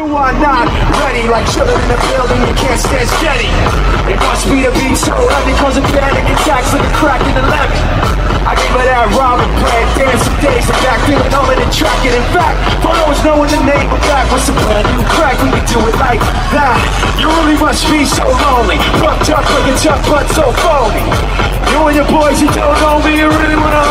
You are not ready, like children in a building, you can't stand steady. It must be the beat so heavy, a panic attacks like a crack in the levee. I gave it that Robin plan, dancing days and back, feeling all in the track. And in fact, for those knowing the name of back, what's a brand new crack? We can do it like that. You really must be so lonely, fucked up, looking tough, but so phony. You and your boys, you don't know me, You really wanna.